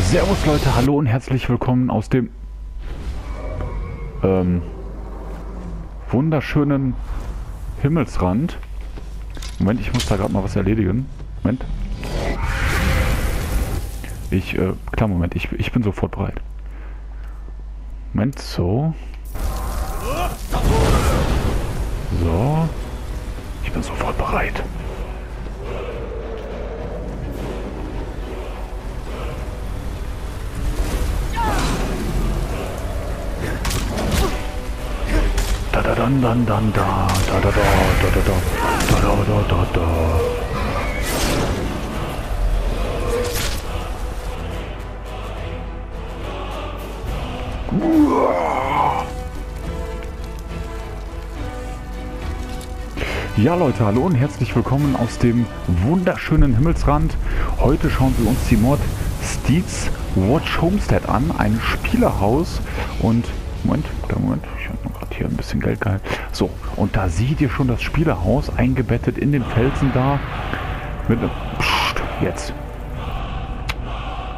Servus Leute, hallo und herzlich willkommen aus dem ähm, wunderschönen Himmelsrand. Moment, ich muss da gerade mal was erledigen. Moment. Ich, äh, klar, Moment, ich, ich bin sofort bereit. Moment, so. So. Ich bin sofort bereit. Da da dann dann dann da da da da da da da da da da da da Ja Leute, hallo und herzlich willkommen aus dem wunderschönen Himmelsrand. Heute schauen wir uns die Mod Steeds Watch Homestead an, ein Spielerhaus und Moment, Moment, ich habe gerade hier ein bisschen Geld gehalten. So, und da seht ihr schon das Spielerhaus eingebettet in den Felsen da mit einem Psst, jetzt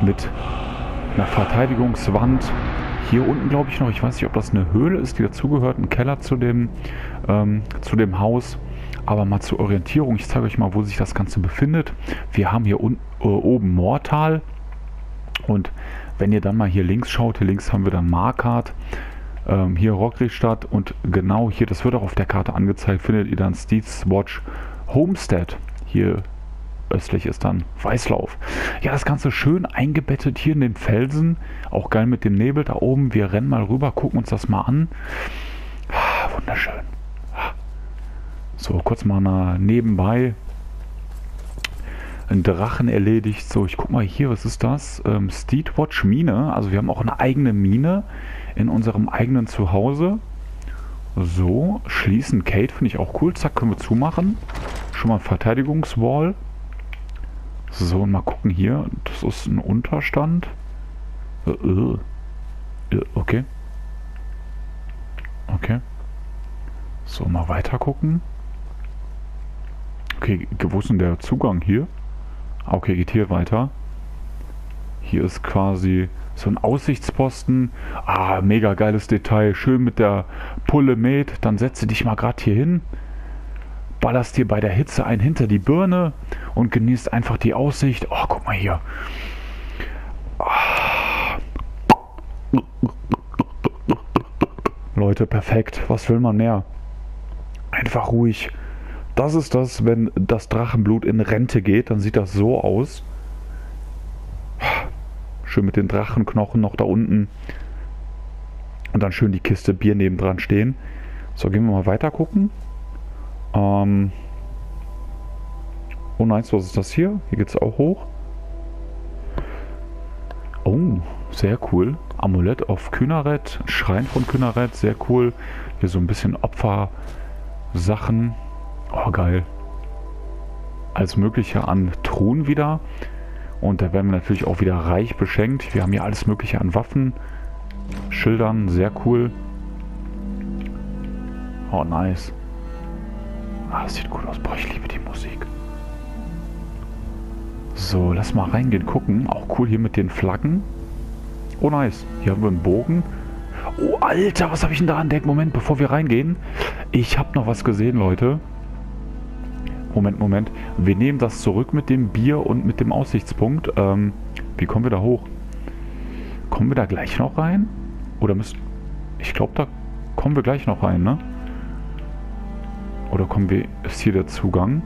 mit einer Verteidigungswand. Hier unten glaube ich noch, ich weiß nicht, ob das eine Höhle ist, die dazugehört, ein Keller zu dem, ähm, zu dem Haus. Aber mal zur Orientierung, ich zeige euch mal, wo sich das Ganze befindet. Wir haben hier unten, äh, oben Moortal und wenn ihr dann mal hier links schaut, hier links haben wir dann Markart, ähm, hier Rockrichstadt und genau hier, das wird auch auf der Karte angezeigt, findet ihr dann Steeds Watch Homestead. Hier östlich ist dann Weißlauf. Ja, das Ganze schön eingebettet hier in den Felsen. Auch geil mit dem Nebel da oben. Wir rennen mal rüber, gucken uns das mal an. Ah, wunderschön. So, kurz mal nach nebenbei. Ein Drachen erledigt. So, ich guck mal hier, was ist das? Ähm, Steedwatch Mine. Also wir haben auch eine eigene Mine in unserem eigenen Zuhause. So, schließen Kate finde ich auch cool. Zack, können wir zumachen. Schon mal Verteidigungswall. So, und mal gucken hier. Das ist ein Unterstand. Äh, äh. Äh, okay. Okay. So, mal weiter gucken. Okay, wo ist denn der Zugang hier? Ah, Okay, geht hier weiter. Hier ist quasi so ein Aussichtsposten. Ah, mega geiles Detail. Schön mit der Pulle mäht. Dann setze dich mal gerade hier hin. Ballerst dir bei der Hitze ein hinter die Birne und genießt einfach die Aussicht. Oh, guck mal hier. Ah. Leute, perfekt. Was will man mehr? Einfach ruhig. Das ist das, wenn das Drachenblut in Rente geht, dann sieht das so aus. Schön mit den Drachenknochen noch da unten. Und dann schön die Kiste Bier nebendran stehen. So, gehen wir mal weiter gucken. Ähm oh nice, was ist das hier? Hier geht es auch hoch. Oh, sehr cool. Amulett auf Kühneret, Schrein von Kühneret, sehr cool. Hier so ein bisschen Opfersachen. Oh, geil. Alles Mögliche an Truhen wieder. Und da werden wir natürlich auch wieder reich beschenkt. Wir haben hier alles Mögliche an Waffen, Schildern, sehr cool. Oh, nice. Ah, das sieht gut aus. Boah, ich liebe die Musik. So, lass mal reingehen, gucken. Auch cool hier mit den Flaggen. Oh, nice. Hier haben wir einen Bogen. Oh, Alter, was habe ich denn da entdeckt? Moment, bevor wir reingehen. Ich habe noch was gesehen, Leute. Moment, Moment. Wir nehmen das zurück mit dem Bier und mit dem Aussichtspunkt. Ähm, wie kommen wir da hoch? Kommen wir da gleich noch rein? Oder müssen... Ich glaube, da kommen wir gleich noch rein, ne? Oder kommen wir... Ist hier der Zugang?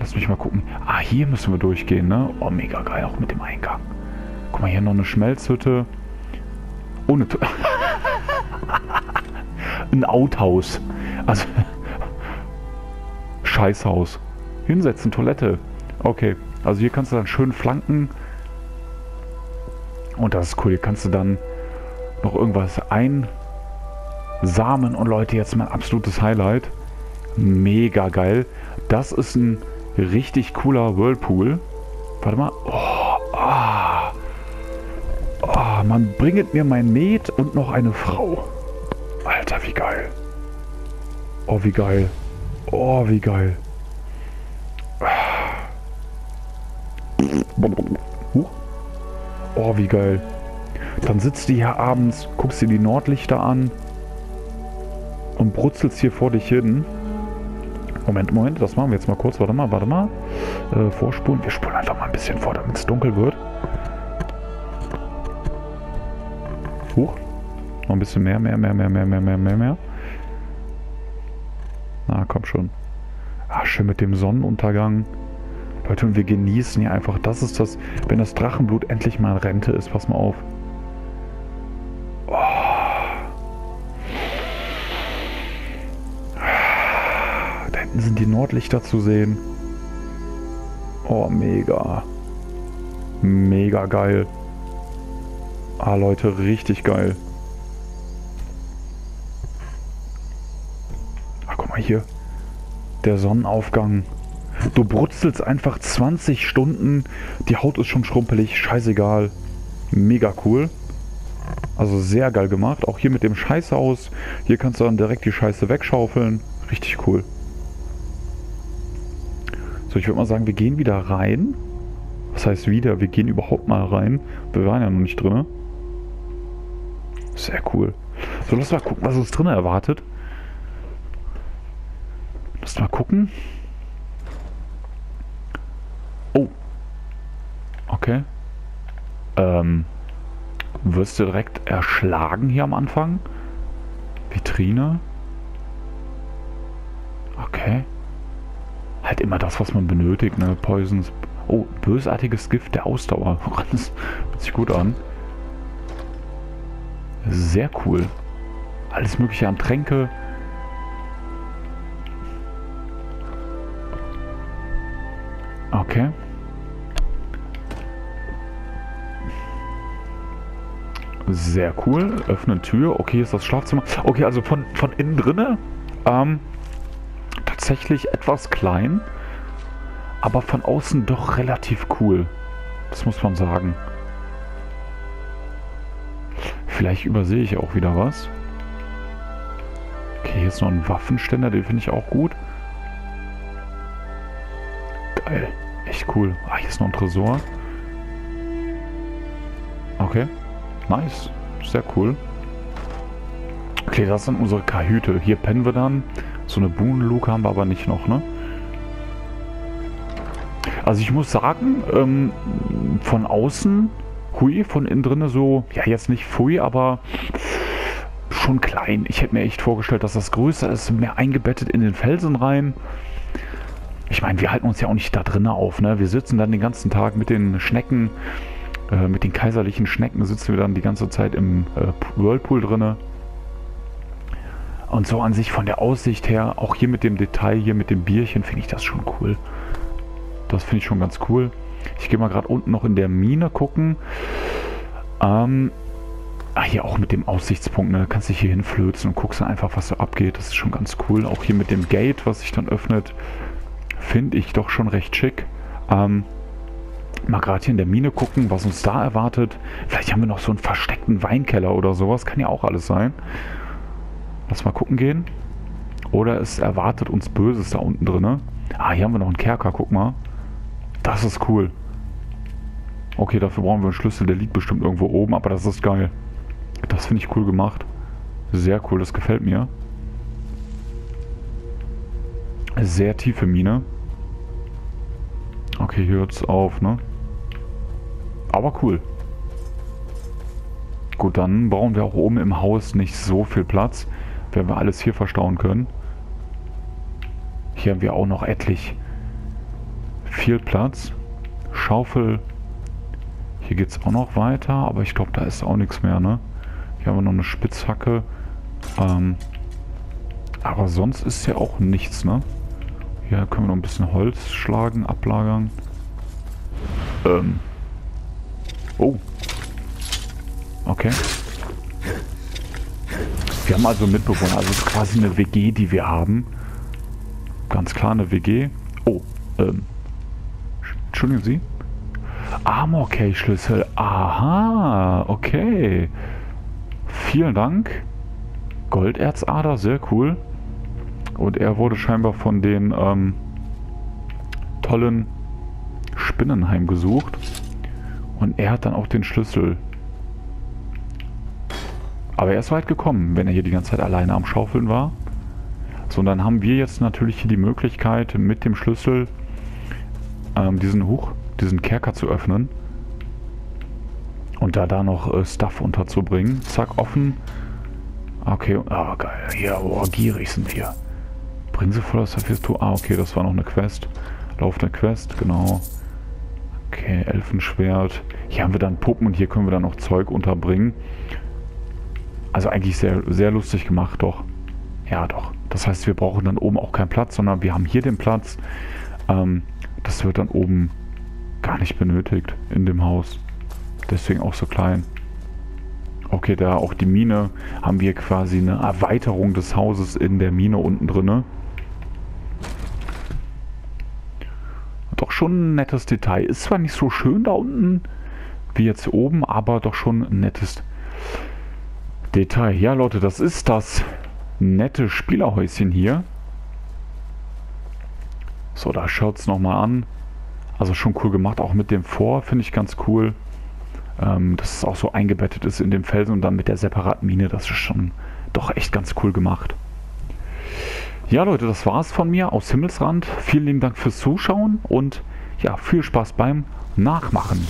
Lass mich mal gucken. Ah, hier müssen wir durchgehen, ne? Oh, mega geil, auch mit dem Eingang. Guck mal, hier noch eine Schmelzhütte. Ohne... Ein Outhaus. Also... Scheißhaus. Hinsetzen, Toilette. Okay, also hier kannst du dann schön flanken. Und das ist cool. Hier kannst du dann noch irgendwas einsamen. Und Leute, jetzt mein absolutes Highlight. Mega geil. Das ist ein richtig cooler Whirlpool. Warte mal. Oh, ah. Oh, man bringet mir mein Met und noch eine Frau. Alter, wie geil. Oh, wie geil. Oh, wie geil. Huch. Oh, wie geil. Dann sitzt du hier abends, guckst dir die Nordlichter an und brutzelst hier vor dich hin. Moment, Moment, das machen wir jetzt mal kurz. Warte mal, warte mal. Äh, vorspulen. Wir spulen einfach mal ein bisschen vor, damit es dunkel wird. Huch. Noch ein bisschen mehr, mehr, mehr, mehr, mehr, mehr, mehr, mehr, mehr. Na, komm schon. Ah, schön mit dem Sonnenuntergang. Leute, und wir genießen hier einfach. Das ist das, wenn das Drachenblut endlich mal in Rente ist. Pass mal auf. Oh. Da hinten sind die Nordlichter zu sehen. Oh, mega. Mega geil. Ah, Leute, richtig geil. Ah, guck mal hier. Der Sonnenaufgang. Du brutzelst einfach 20 Stunden. Die Haut ist schon schrumpelig. Scheißegal. Mega cool. Also sehr geil gemacht. Auch hier mit dem Scheißhaus. Hier kannst du dann direkt die Scheiße wegschaufeln. Richtig cool. So, ich würde mal sagen, wir gehen wieder rein. Was heißt wieder? Wir gehen überhaupt mal rein. Wir waren ja noch nicht drin. Sehr cool. So, lass mal gucken, was uns drin erwartet. Lass mal gucken. Okay. Ähm. Wirst du direkt erschlagen hier am Anfang? Vitrine. Okay. Halt immer das, was man benötigt, ne? Poisons. Oh, bösartiges Gift der Ausdauer. Das hört sich gut an. Sehr cool. Alles mögliche an Tränke. Sehr cool. Öffnen Tür. Okay, ist das Schlafzimmer. Okay, also von, von innen drinne ähm, tatsächlich etwas klein, aber von außen doch relativ cool. Das muss man sagen. Vielleicht übersehe ich auch wieder was. Okay, hier ist noch ein Waffenständer, den finde ich auch gut. Geil. Echt cool. Ah, hier ist noch ein Tresor. Okay. Nice. Sehr cool. Okay, das sind unsere Kahüte. Hier pennen wir dann. So eine Boonenluke haben wir aber nicht noch, ne? Also ich muss sagen, ähm, von außen hui, von innen drinne so, ja jetzt nicht fui, aber schon klein. Ich hätte mir echt vorgestellt, dass das größer ist, mehr eingebettet in den Felsen rein. Ich meine, wir halten uns ja auch nicht da drinnen auf, ne? Wir sitzen dann den ganzen Tag mit den Schnecken, äh, mit den kaiserlichen Schnecken sitzen wir dann die ganze Zeit im äh, Whirlpool drinne. Und so an sich von der Aussicht her, auch hier mit dem Detail, hier mit dem Bierchen, finde ich das schon cool. Das finde ich schon ganz cool. Ich gehe mal gerade unten noch in der Mine gucken. Ähm, ah, hier auch mit dem Aussichtspunkt, ne? Da kannst du hier hinflözen und guckst dann einfach, was so abgeht. Das ist schon ganz cool. Auch hier mit dem Gate, was sich dann öffnet, finde ich doch schon recht schick. Ähm, mal gerade hier in der Mine gucken, was uns da erwartet. Vielleicht haben wir noch so einen versteckten Weinkeller oder sowas. Kann ja auch alles sein. Lass mal gucken gehen. Oder es erwartet uns Böses da unten drin. Ne? Ah, hier haben wir noch einen Kerker, guck mal. Das ist cool. Okay, dafür brauchen wir einen Schlüssel. Der liegt bestimmt irgendwo oben, aber das ist geil. Das finde ich cool gemacht. Sehr cool, das gefällt mir. Sehr tiefe Mine. Okay, hier hört es auf, ne? Aber cool. Gut, dann brauchen wir auch oben im Haus nicht so viel Platz, wenn wir alles hier verstauen können. Hier haben wir auch noch etlich viel Platz. Schaufel. Hier geht es auch noch weiter, aber ich glaube, da ist auch nichts mehr, ne? Hier haben wir noch eine Spitzhacke. Ähm, aber sonst ist ja auch nichts, ne? Hier können wir noch ein bisschen Holz schlagen, ablagern. Ähm. Oh. Okay. Wir haben also Mitbewohner, also es ist quasi eine WG, die wir haben. Ganz klar eine WG. Oh, ähm. Entschuldigen Sie. Armor Key Schlüssel. Aha, okay. Vielen Dank. Golderzader, sehr cool. Und er wurde scheinbar von den ähm, tollen Spinnen heimgesucht. Und er hat dann auch den Schlüssel. Aber er ist weit gekommen, wenn er hier die ganze Zeit alleine am Schaufeln war. So, und dann haben wir jetzt natürlich hier die Möglichkeit, mit dem Schlüssel ähm, diesen Huch, diesen Kerker zu öffnen. Und da da noch äh, Stuff unterzubringen. Zack, offen. Okay, ah, geil. Ja, oh, gierig sind wir. Bringen sie voll aus der Fistu. Ah, okay, das war noch eine Quest. Laufende Quest, genau. Elfenschwert. Hier haben wir dann Puppen und hier können wir dann noch Zeug unterbringen. Also eigentlich sehr, sehr lustig gemacht, doch. Ja, doch. Das heißt, wir brauchen dann oben auch keinen Platz, sondern wir haben hier den Platz. Ähm, das wird dann oben gar nicht benötigt in dem Haus. Deswegen auch so klein. Okay, da auch die Mine haben wir quasi eine Erweiterung des Hauses in der Mine unten drin. Schon ein nettes Detail. Ist zwar nicht so schön da unten wie jetzt oben, aber doch schon ein nettes Detail. Ja, Leute, das ist das nette Spielerhäuschen hier. So, da schaut es nochmal an. Also schon cool gemacht, auch mit dem Vor finde ich ganz cool. Ähm, dass es auch so eingebettet ist in dem Felsen und dann mit der separaten Mine, das ist schon doch echt ganz cool gemacht. Ja Leute, das war's von mir aus Himmelsrand. Vielen lieben Dank fürs Zuschauen und ja, viel Spaß beim Nachmachen.